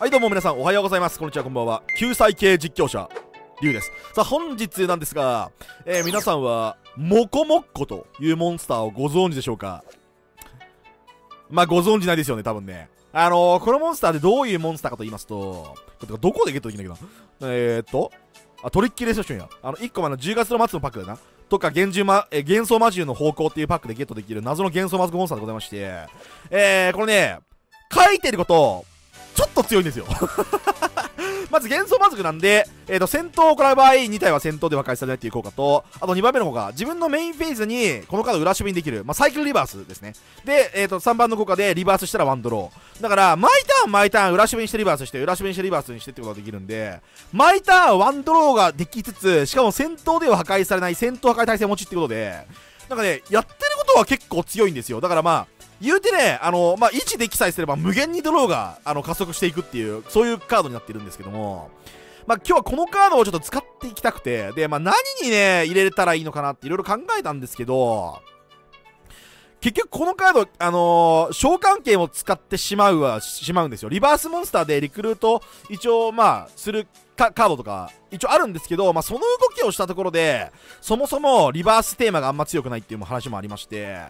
はいどうも皆さんおはようございます。こんにちはこんばんは。救済系実況者リュウです。さあ本日なんですが、えー、皆さんはモコモッコというモンスターをご存知でしょうか？まあご存知ないですよね多分ね。あのー、このモンスターでどういうモンスターかと言いますとどこでゲットできるんだけど？えー、っとあトリッキーレセッションや。あの1個前の10月の末のパックだな。とか幻獣、ま、え幻想魔獣の方向っていうパックでゲットできる謎の幻想魔族モンスターでございまして。えー、これね書いてることちょっと強いんですよ。まず幻想魔族なんで、えーと、戦闘を行う場合2体は戦闘で破壊されないっていう効果と。あと2番目の方が自分のメインフェーズにこのカード裏守備にできる、まあ、サイクルリバースですね。で、えーと、3番の効果でリバースしたらワンドロー。だから毎ターン毎ターン裏守備にしてリバースして裏守備にしてリバースにしてってことができるんで毎ターンワンドローができつつしかも戦闘では破壊されない戦闘破壊耐性持ちってことでなんかねやってることは結構強いんですよ。だからまあ言うてね、あの、まあ、位置で記載すれば無限にドローが、あの、加速していくっていう、そういうカードになってるんですけども、まあ、今日はこのカードをちょっと使っていきたくて、で、まあ、何にね、入れれたらいいのかなっていろいろ考えたんですけど、結局このカード、あのー、召喚権を使ってしまうはしまうんですよ。リバースモンスターでリクルート、一応、まあ、するカードとか、一応あるんですけど、まあ、その動きをしたところで、そもそもリバーステーマがあんま強くないっていう話もありまして、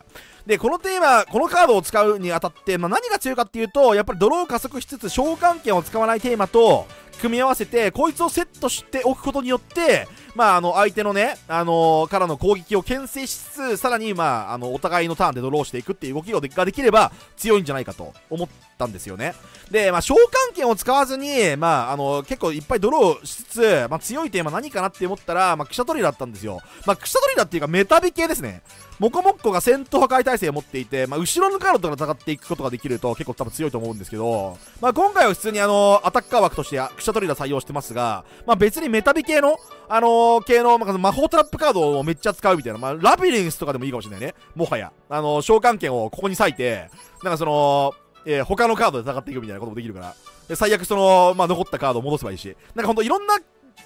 で、このテーマ、このカードを使うにあたって、まあ、何が強いかっていうと、やっぱりドローを加速しつつ召喚権を使わないテーマと組み合わせて、こいつをセットしておくことによって、まあ、あの、相手のね、あのー、からの攻撃を牽制しつつ、さらに、まあ、あの、お互いのターンでドローしていくっていう動きができれば強いんじゃないかと思ったんですよね。で、まあ、召喚権を使わずに、まあ、あの、結構いっぱいドローしつつ、まあ、強いテーマ何かなって思ったら、まあ、クシャトリラだったんですよ。まあ、クシャトリラっていうか、メタビ系ですね。モコモッコが戦闘破壊耐性を持っていて、まあ、後ろのカードとか戦っていくことができると結構多分強いと思うんですけど、まあ、今回は普通にあのアタッカー枠としてクシャトリラ採用してますが、まあ、別にメタビ系の、あのー、系の、まあ、魔法トラップカードをめっちゃ使うみたいな、まあ、ラビリンスとかでもいいかもしれないね。もはや。あのー、召喚権をここに割いて、なんかその、えー、他のカードで戦っていくみたいなこともできるから、最悪その、まあ、残ったカードを戻せばいいし、なんかほんといろんな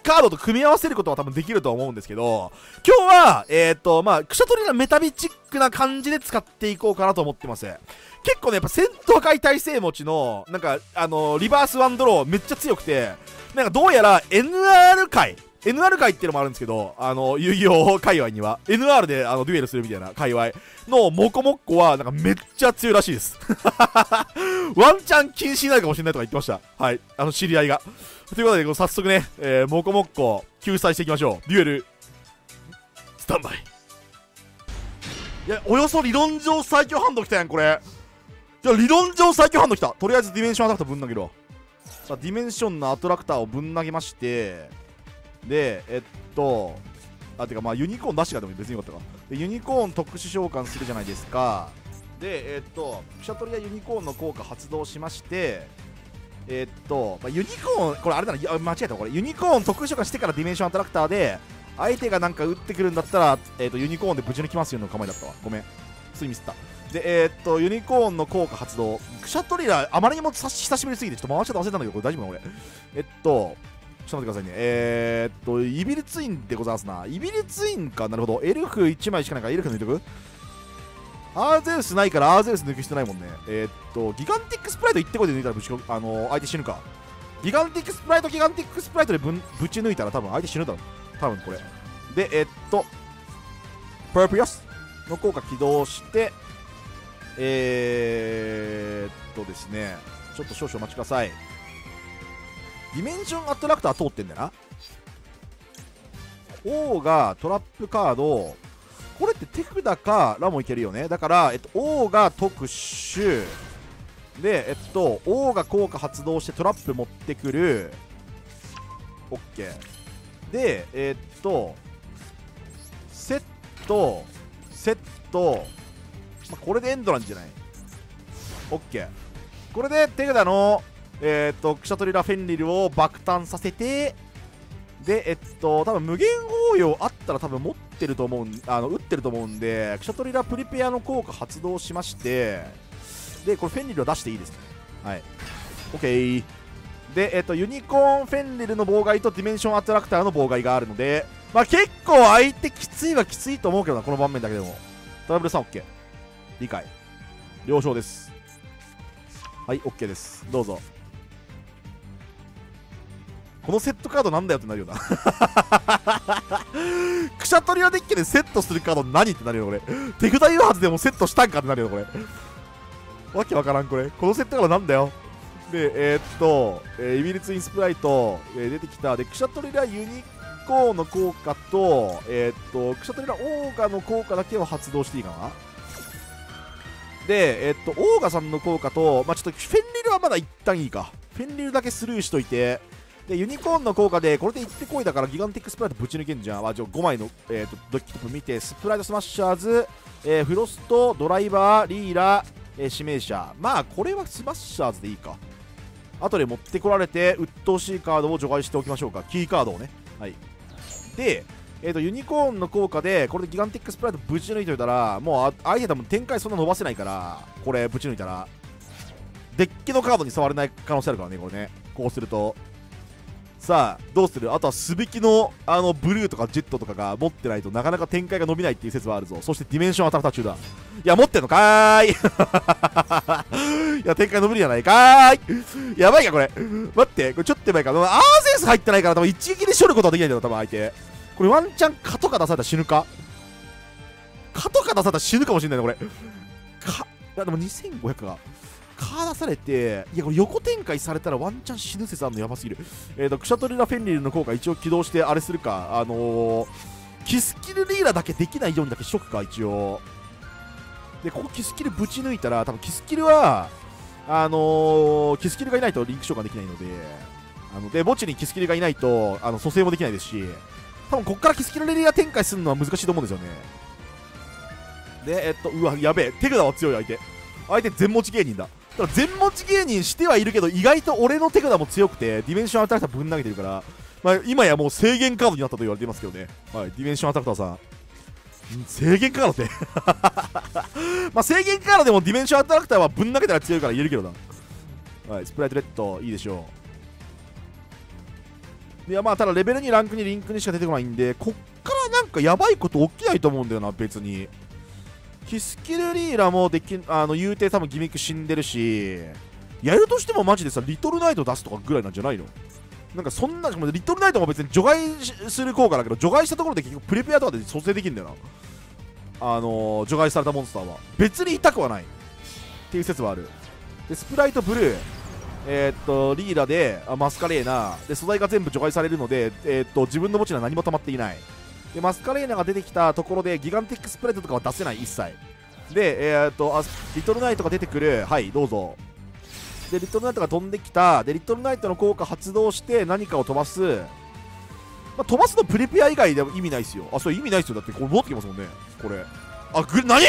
カードと組み合わせることは多分できると思うんですけど、今日は、えっ、と、まあ、クシャトリがメタビチックな感じで使っていこうかなと思ってます。結構ね、やっぱ戦闘界耐性持ちの、なんか、あのー、リバースワンドローめっちゃ強くて、なんかどうやら NR 界、NR 界っていうのもあるんですけど、あの、遊戯王界隈には、NR であのデュエルするみたいな界隈のモコモッコは、なんかめっちゃ強いらしいです。ワンチャン禁止になるかもしれないとか言ってました。はい。あの、知り合いが。ということで、早速ね、えー、モコモッコ、救済していきましょう。デュエル、スタンバイ。いや、およそ理論上最強ハンド来たやん、これ。じゃ理論上最強ハンド来た。とりあえずディメンションアトラクターぶん投げるわ。さあ、ディメンションのアトラクターをぶん投げまして、で、えっと、あ、てかまあユニコーン出してからでも別によかったか。で、ユニコーン特殊召喚するじゃないですか。で、えっと、クシャトリラユニコーンの効果発動しまして、えっと、まあ、ユニコーン、これあれだな、間違えたこれ。ユニコーン特殊召喚してからディメンションアトラクターで、相手がなんか撃ってくるんだったら、えっと、ユニコーンでぶち抜きますよの構えだったわ。ごめん。普通にミスった。で、えー、っと、ユニコーンの効果発動。クシャトリラ、あまりにも久しぶりすぎて、ちょっと回し方忘れたんだけど、これ大丈夫な俺。えっと、ちょっと待ってくださいね。えー、っと、イビルツインでございますな。イビルツインか。なるほど。エルフ1枚しかないから、エルフ抜いとく？アーゼウスないからアーゼウス抜く必要ないもんね。えー、っと、ギガンティックスプライト1手こいで抜いたらぶちこ、あのー、相手死ぬか。ギガンティックスプライト、ギガンティックスプライトでぶぶち抜いたら多分相手死ぬだろ。多分これ。で、えー、っと、パライゾスの効果起動して、えー、っとですね、ちょっと少々お待ちください。ディメンションアトラクター通ってんだよな。オーガ、トラップカード、これって手札からもいけるよね？だから、えっと、オーガ特殊、で、えっと、王が効果発動してトラップ持ってくる。OK。で、えっと、セット、セット、ま、これでエンドなんじゃない ?OK。これで手札のえー、っと、クシャトリラ・フェンリルを爆誕させて、で、えっと、多分無限応用あったら多分持ってると思う、あの、打ってると思うんで、クシャトリラプリペアの効果発動しまして、で、これフェンリルを出していいですね。はい。OK。で、えっと、ユニコーンフェンリルの妨害とディメンションアトラクターの妨害があるので、まあ結構相手きついはきついと思うけどな、この盤面だけでも。トラブルサニー OK。理解。了承です。はい、OK です。どうぞ。このセットカードなんだよってなるよな。クシャトリアデッキでセットするカード何ってなるよこれ。手札言うはずでもセットしたんかってなるよこれ。わけわからんこれ。このセットカードなんだよ。でえー、っと、えー、イビルツインスプライト、えー、出てきた。でクシャトリアユニコーンの効果とえ、っとクシャトリアオーガの効果だけを発動していいかな。で、えっと、オーガさんの効果と、まあ、ちょっとフェンリルはまだ一旦いいか。フェンリルだけスルーしといて、で、ユニコーンの効果で、これで行ってこいだからギガンティックスプライトぶち抜けんじゃん。あ、じゃ5枚の、えーと、デッキトップ見て、スプライトスマッシャーズ、えー、フロスト、ドライバー、リーラ、えー、指名者。まあ、これはスマッシャーズでいいか。後で持ってこられて、鬱陶しいカードを除外しておきましょうか。キーカードをね。はい。で、えーと、ユニコーンの効果でこれでギガンティックスプライトぶち抜いといたらもう相手多分展開そんな伸ばせないからこれぶち抜いたらデッキのカードに触れない可能性あるからねこれねこうするとさあどうする？あとはすべきのあのブルーとかジェットとかが持ってないとなかなか展開が伸びないっていう説はあるぞ。そしてディメンションアタクタ中だいや持ってんのかーい。いや展開伸びるじゃないかーい。やばいかこれ。待ってこれちょっとやばいか。アーセンス入ってないから多分一撃で処理ることはできないんだよ多分相手。これワンチャン蚊とか出されたら死ぬか？蚊とか出されたら死ぬかもしれないねこれ。かいやでも2500がか出されていやこれ横展開されたらワンチャン死ぬ説あるのやばすぎる。えっ、ー、とクシャトリラ・フェンリルの効果一応起動してあれするかあのー、キスキルリーラだけできないようにだけしとくか一応。でここキスキルぶち抜いたら多分キスキルはあのー、キスキルがいないとリンク召喚できないのであので墓地にキスキルがいないとあの蘇生もできないですし多分こっからキスキルレリア展開するのは難しいと思うんですよね。でえっとうわやべえ手札は強い相手。相手全持ち芸人だ。だから全持ち芸人してはいるけど意外と俺の手札も強くてディメンションアタクターぶん投げてるから、まあ、今やもう制限カードになったと言われてますけどね、はい、ディメンションアトラクターさん。制限カードって。まあ制限カードでもディメンションアトラクターはぶん投げたら強いから言えるけどな。はいスプライトレッドいいでしょう。いやまあただレベル2ランクにリンクにしか出てこないんでこっからなんかやばいこと起きないと思うんだよな別に。キスキルリーラもできあの言うて多分ギミック死んでるしやるとしてもマジでさリトルナイト出すとかぐらいなんじゃないの？なんかそんなリトルナイトも別に除外する効果だけど除外したところで結局プレペアとかで蘇生できるんだよな。あのー、除外されたモンスターは別に痛くはない。っていう説はある。でスプライトブルー。えー、っとリーダーでマスカレーナで素材が全部除外されるので、えー、っと自分の墓地には何も溜まっていない。でマスカレーナが出てきたところでギガンティックスプレッドとかは出せない一切。で、えー、っとあリトルナイトが出てくる。はいどうぞ。でリトルナイトが飛んできた。でリトルナイトの効果発動して何かを飛ばす、まあ、飛ばすのプレペア以外でも意味ないですよ。あそれ意味ないですよ。だってこれ戻ってきますもんね。これ。あグ何？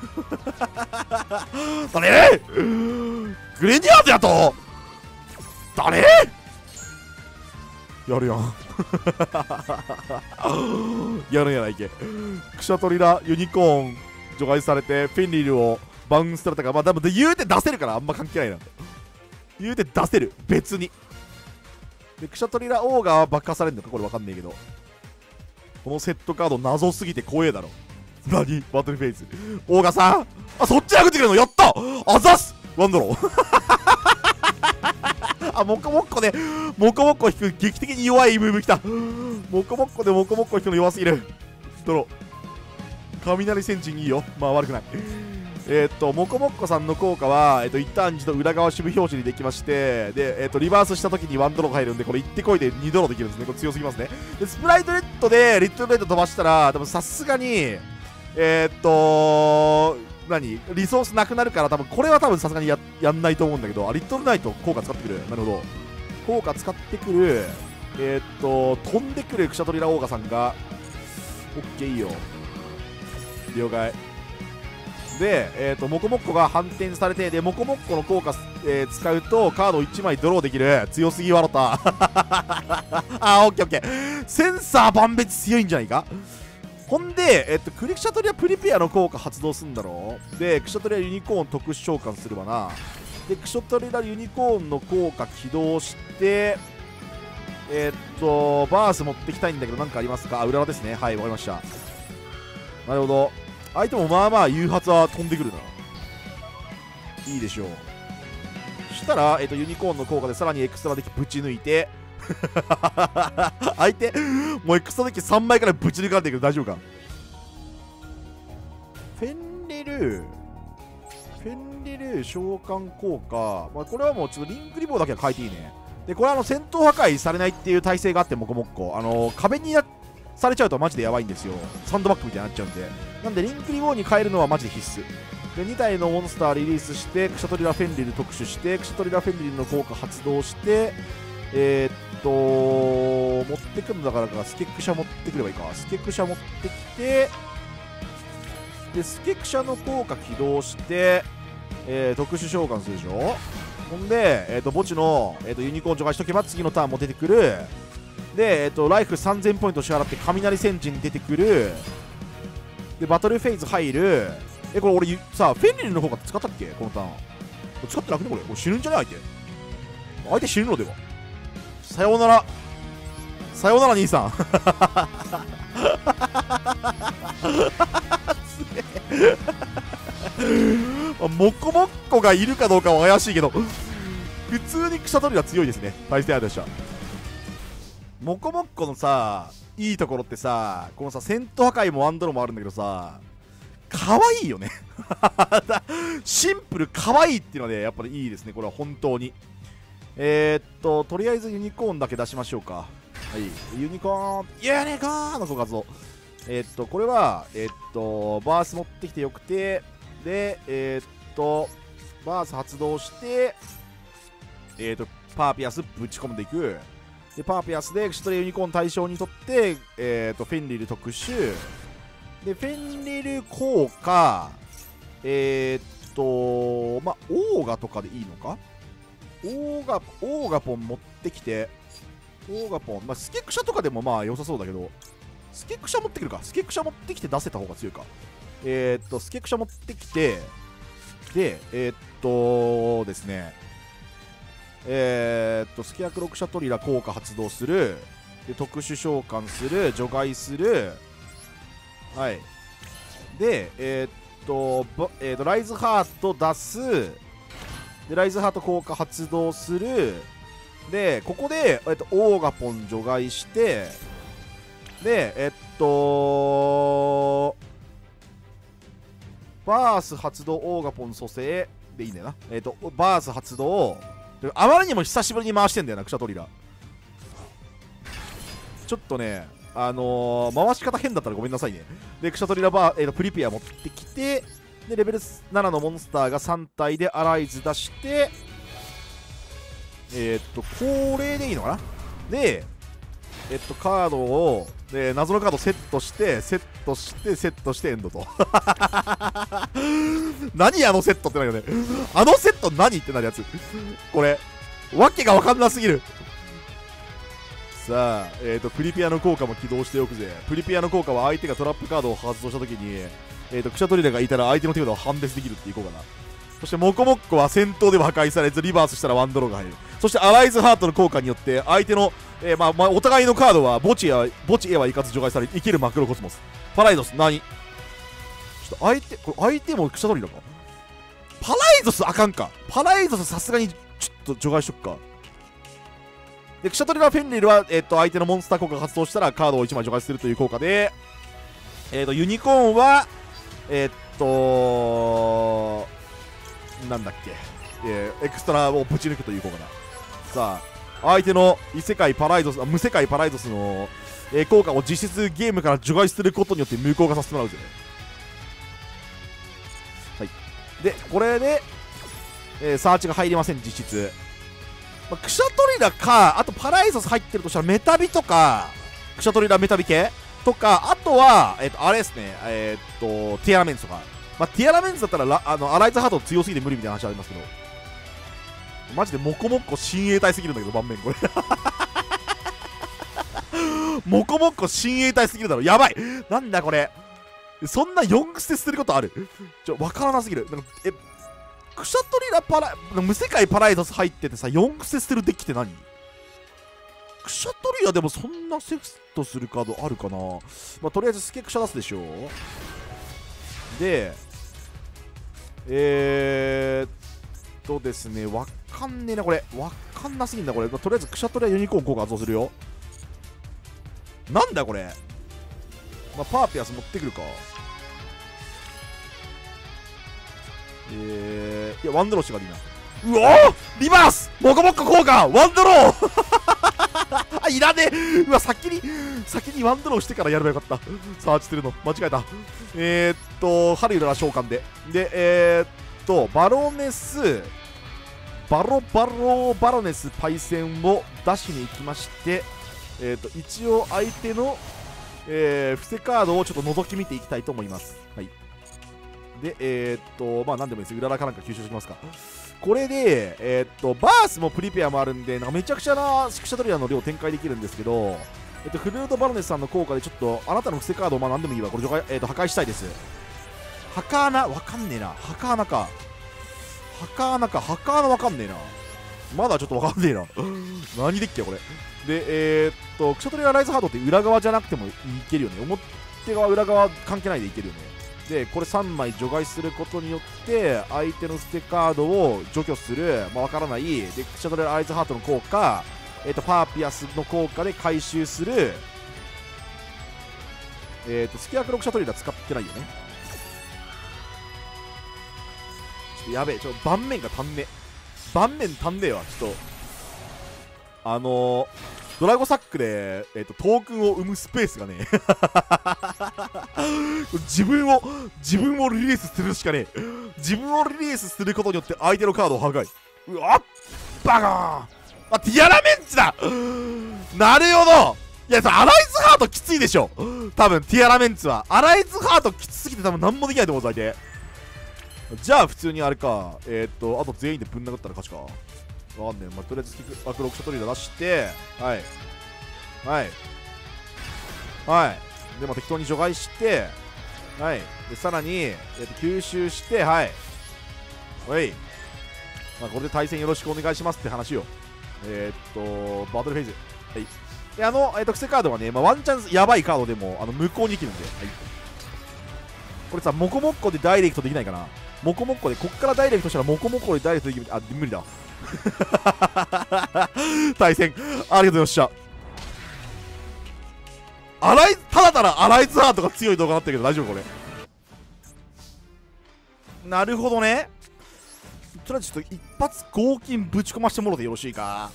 誰？グレンディアーズやと？誰？やるやん。やるんやないけ。クシャトリラユニコーン除外されてフェンリルをバウンスされたかまあ多分言うて出せるからあんま関係ないな。言うて出せる。別に。でクシャトリラオーガは爆破されるのか？これわかんねえけど。このセットカード謎すぎて怖えだろ。何？バトルフェイス。オーガさん？あそっち殴ってくれるの？やった！あざす！ワンドロー。あ、もこもっこで、もこもっこ引く、劇的に弱いムーブきた。もこもっこでもこもっこ引くの弱すぎる。ドロー雷戦陣いいよ。まあ悪くない。えー、っと、もこもっこさんの効果は、えー、っと、一旦一度裏側守備表示にできまして、で、えー、っと、リバースした時にワンドロー入るんで、これ行ってこいで2ドローできるんですね。これ強すぎますね。で、スプライトレッドで、リットルレッド飛ばしたら、多分さすがに、え、っと何リソースなくなるから多分これは多分さすがにややんないと思うんだけどあリットルナイト効果使ってくる。なるほど。効果使ってくる。えー、っと飛んでくるクシャトリラオーガさんが。オッケーいいよ。了解。で、えーと、モコモッコが反転されてでモコモッコの効果、えー、使うとカード1枚ドローできる。強すぎわろた。あオッケーオッケー。センサー万別強いんじゃないか？ほんで、えっと、クリクシャトリアプリペアの効果発動するんだろ？うで、クシャトリアユニコーン特殊召喚するわな。で、クシャトリアユニコーンの効果起動して、えっと、バース持ってきたいんだけど、なんかありますか？あ、裏側ですね。はい、わかりました。なるほど。相手もまあまあ誘発は飛んでくるな。いいでしょう。そしたら、えっと、ユニコーンの効果でさらにエクストラでぶち抜いて、相手もうエクストラデッキ3枚からぶち抜かれてるけど大丈夫か？フェンリルフェンリル召喚効果、まあ、これはもうちょっとリンクリボーだけは変えていいね。でこれはあの戦闘破壊されないっていう体制があってもこもっこ。あの壁にされちゃうとマジでやばいんですよ。サンドバッグみたいになっちゃうんで。なんでリンクリボーに変えるのはマジで必須。で2体のモンスターリリースしてクシャトリラフェンリル特殊してクシャトリラフェンリルの効果発動してえー、っと持ってくるんだからかスケクシャ持ってくればいいか。スケクシャ持ってきてでスケクシャの効果起動して、えー、特殊召喚するでしょ。ほんで、えーと、墓地の、えーと、ユニコーン除外しとけば次のターンも出てくる。で、えーと、ライフ3000ポイント支払って雷戦時に出てくる。でバトルフェーズ入る。えこれ俺さフェンリルの方が使ったっけ？このターン。使ってなくねこれ。俺死ぬんじゃない相手。相手死ぬのでは。さようなら。さようなら兄さん。モコモッコがいるかどうかは怪しいけど普通に草取りは強いですね。対戦相手としては。モコモッコのさいいところってさこのさ戦闘破壊もワンドロもあるんだけどさ可愛いよね。シンプル可愛いっていうのでやっぱりいいですね。これは本当に。えー、っととりあえずユニコーンだけ出しましょうか。はい。ユニコーンユニコーンの画像。えー、っとこれはえー、っとバース持ってきてよくてでえっとバース発動してえっとパーピアスぶち込んでいく。でパーピアスでシュトレユニコーン対象にとってえっとフェンリル特殊。でフェンリル効果えっとまあオーガとかでいいのか？オーガオーガポン持ってきてオーガポン、まあ、スケクシャとかでもまあ良さそうだけどスケクシャ持ってくるか。スケクシャ持ってきて出せた方が強いか。えー、っとスケクシャ持ってきてでえー、っとですねえー、っとスケアクロクシャトリラ効果発動する。で特殊召喚する。除外する。はい。でえっとえ、っとライズハート出す。でライズハート効果発動する。でここで、えっと、オーガポン除外してでえっとバース発動オーガポン蘇生でいいんだよな。えっとバース発動あまりにも久しぶりに回してんだよなクシャトリラ。ちょっとねあのー、回し方変だったらごめんなさいね。でクシャトリラバー、えーと、プリピア持ってきてでレベル7のモンスターが3体でアライズ出してえー、っとこれでいいのかな？でえっとカードをで謎のカードセットしてセットしてセットしてエンドと。何あのセットってなるよねあのセット何ってなるやつ。これわけが分かんなすぎる。さあ、えーと、プリピアの効果も起動しておくぜ。プリピアの効果は相手がトラップカードを発動した時に、えーと、クシャトリラがいたら相手の手札を判別できるっていこうかな。そしてモコモッコは戦闘では破壊されずリバースしたらワンドローが入る。そしてアライズハートの効果によって相手の、えー、まあ、まあ、お互いのカードは墓地や墓地へはいかず除外され生きるマクロコスモス。パライドス何？ちょっと相手これ相手もクシャトリラか？パライドスあかんか。パライドスさすがにちょっと除外しとくか。でクシャトリラ・フェンリルは、えー、と相手のモンスター効果が発動したらカードを1枚除外するという効果で、えー、とユニコーンはえっ、となんだっけ、えー、エクストラをぶち抜くという効果ださあ相手の異世界パライドス無世界パライドスの、えー、効果を実質ゲームから除外することによって無効化させてもらうぜ。はい。でこれで、えー、サーチが入りません実質。まあ、クシャトリラかあとパライゾス入ってるとしたらメタビとかクシャトリラメタビ系とかあとは、えっ、とあれですねえっ、とティアラメンツとか。まあ、ティアラメンツだったらあのアライズハート強すぎて無理みたいな話ありますけど。マジでモコモコ親衛隊すぎるんだけど盤面これ。モコモコ親衛隊すぎるだろ。やばい。なんだこれ。そんな4癖捨てることある？ちょわからなすぎる。なんかえクシャトリラパラ無世界パライドス入っててさ4癖捨てるデッキって何？クシャトリラでもそんなセストするカードあるかな？まあとりあえずスケクシャ出すでしょでえー、っとですねわかんねえなこれ。わかんなすぎんだこれ、まあ、とりあえずクシャトレはユニコーン効果発動するよ。なんだこれ。まあ、パーピアス持ってくるか。えー、いやワンドローしてからいい。なうおリバース!モコモコ効果ワンドロー! いらねえ。うわ先に先にワンドローしてからやればよかった。サーチするの。間違えた。えー、っとハリウラ召喚で。でえー、っとバロネスバロバロバロネスパイセンを出しに行きましてえー、っと一応相手のえー、伏せカードをちょっと覗き見ていきたいと思います。はい。でえー、っとまあ何でもいいです。うららかなんか吸収しますか。これで、えー、っと、バースもプリペアもあるんで、なんかめちゃくちゃなシクシャトリアの量展開できるんですけど、えっと、フルートバロネスさんの効果でちょっと、あなたの伏せカードをまあ何でもいいわ、これ、えっと、破壊したいです。ハカーナわかんねえな。ハカーナか。ハカーナか。ハカーナわかんねえな。まだちょっとわかんねえな。何でっけこれ。で、えー、っと、クシャトリアライズハードって裏側じゃなくてもいけるよね。表側、裏側関係ないでいけるよね。でこれ3枚除外することによって相手の捨てカードを除去する、まあ、分からないでクシャドレアイズハートの効果、えーと、パーピアスの効果で回収する。え、ー、とスキアクロックシャトリーダー使ってないよね。ちょっとやべえちょっと盤面が足んね盤面足んねえわちょっと。あのードラゴサックで、えーと、トークンを生むスペースがね 自分を自分をリリースするしかねえ。自分をリリースすることによって相手のカードを破壊。うわバカー。あティアラメンチだ。なるほど。いやさアライズハートきついでしょ。多分ティアラメンツは。アライズハートきつすぎて多分何もできないと思う相手じゃあ普通にあれか。えっ、とあと全員でぶん殴ったら勝ちか。わかんねえ、まあ、とりあえずバックロックショトリーダー出してはい。はい。はい。でも適当に除外してはい。でさらに、えー、と吸収してはい。はい。まあ、これで対戦よろしくお願いしますって話よ。えー、っとバトルフェイズ。はい。であの、えー、と癖カードはね、まあ、ワンチャンやばいカードでもあの無効にできるんで、はい、これさモコモッコでダイレクトできないかな。モコモッコでこっからダイレクトしたらモコモッコでダイレクトできる。あ無理だ。対戦。ありがとうございました。アライただただアライズハートが強い動画になってるけど大丈夫これ。なるほどね。とりあえずちょっと一発合金ぶち込ませてもろてよろしいか。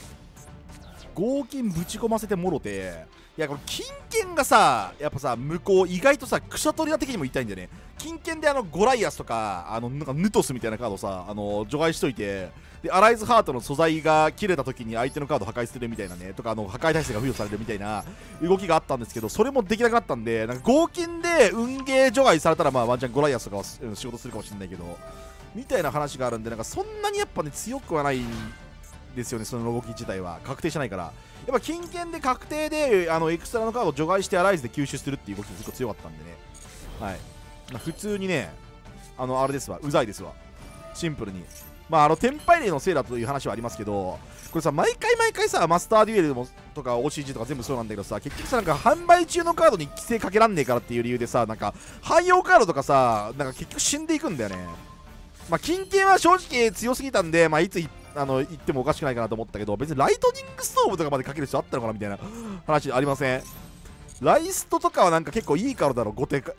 合金ぶち込ませてもろて。いやこれ金券がさやっぱさ向こう意外とさクシャトリア的にも痛いんだよね。金券であのゴライアスとかあのなんかヌトスみたいなカードさあの除外しといてでアライズハートの素材が切れた時に相手のカード破壊するみたいなねとかあの破壊耐性が付与されるみたいな動きがあったんですけどそれもできなくなったんでなんか合金で運ゲー除外されたらまあワンチャンゴライアスとかは仕事するかもしれないけどみたいな話があるんでなんかそんなにやっぱね強くはないですよねその動き自体は確定してないから。やっぱ金券で確定であのエクストラのカードを除外してアライズで吸収するっていう動きが結構強かったんでね。はい、まあ、普通にねあのあれですわ。うざいですわ。シンプルに。まああのテンパイレーのせいだという話はありますけどこれさ毎回毎回さマスターデュエルもとか OCG とか全部そうなんだけどさ結局さなんか販売中のカードに規制かけらんねえからっていう理由でさなんか汎用カードとかさなんか結局死んでいくんだよね。まあ金券は正直強すぎたんでまあいつあの言ってもおかしくないかなと思ったけど別にライトニングストーブとかまでかける人あったのかなみたいな話ありません？ライストとかはなんか結構いいカードだろ後手か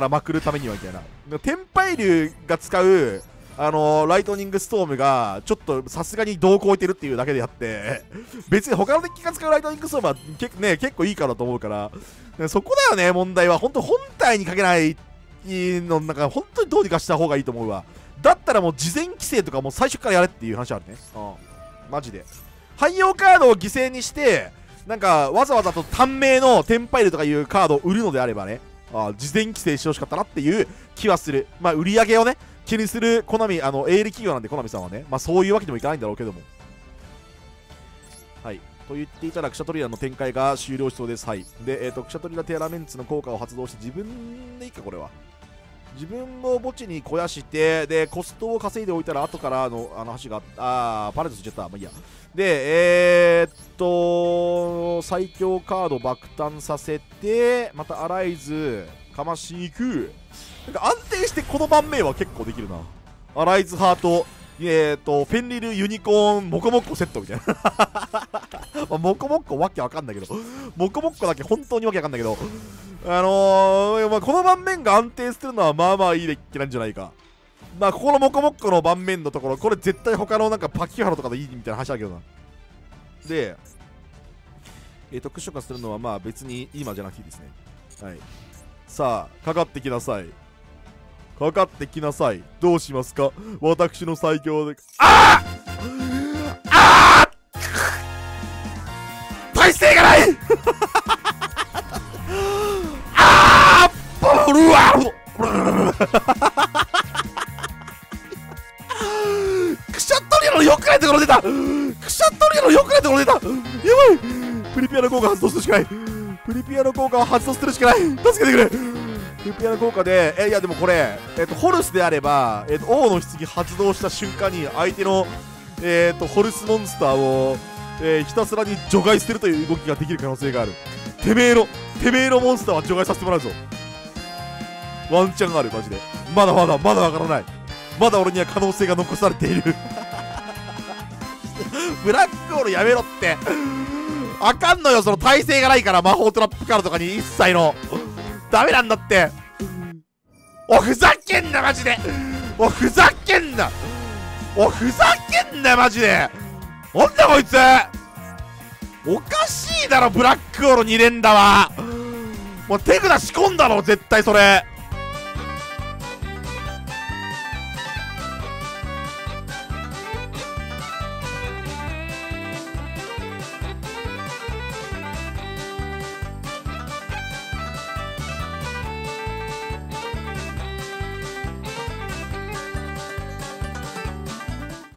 らまくるためにはみたいな。テンパイ竜が使うあのー、ライトニングストームがちょっとさすがに度を超えてるっていうだけであって別に他のデッキが使うライトニングストームは結,、ね、結構いいからと思うから。そこだよね問題は。本当本体にかけないのなんか本当にどうにかした方がいいと思うわ。だったらもう事前規制とかもう最初からやれっていう話あるね。うん。マジで。汎用カードを犠牲にしてなんかわざわざと短命のテンパイルとかいうカードを売るのであればね。あ事前規制してほしかったなっていう気はする。まあ売り上げをね気にするコナミあの営利企業なんでコナミさんはね。まあそういうわけにもいかないんだろうけども。はい。と言っていたらクシャトリラの展開が終了しそうです。はい。でえっ、ー、とクシャトリラテアラメンツの効果を発動して自分でいいかこれは自分の墓地に肥やしてでコストを稼いでおいたら後からのあの橋があパレットしちゃったまあいいや。でえー、っと最強カード爆誕させてまたアライズかましに行く。なんか安定してこの盤面は結構できるな。アライズハートえーと、フェンリルユニコーンモコモコセットみたいな。まあ、モコモコわけわかんないけど、モコモコだけ本当にわけわかんないけど、あのー、まあ、この盤面が安定するのはまあまあいいデッキなんじゃないか。まあ、ここのモコモコの盤面のところ、これ絶対他のなんかパキハロとかでいいみたいな話だけどな。で、えーと、クッション化するのはまあ別に今じゃなくていいですね。はい。さあ、かかってきなさい。かかってきなさい。どうしますか？私の最強で。ああああ体勢がないクシャットリアの良くないところ出た。クシャットリアの良くないところ出た。やばい。プリピアの効果発動するしかない。プリピアの効果を発動するしかない。助けてくれ。プリピアの効果で、えいやでもこれ、えっと、ホルスであれば、えっと、王の棺発動した瞬間に相手の、えっと、ホルスモンスターを、えー、ひたすらに除外するという動きができる可能性がある。てめえのてめえのモンスターは除外させてもらうぞ。ワンチャンあるマジで。まだまだまだわからない。まだ俺には可能性が残されている。ブラックホールやめろって。あかんのよその耐性がないから魔法トラップカードとかに一切の。ダメなんだって。おふざけんなマジで。おふざけんな。おふざけんなマジで。なんだこいつ。おかしいだろブラックホール2連打は。もう手札仕込んだろ絶対それ。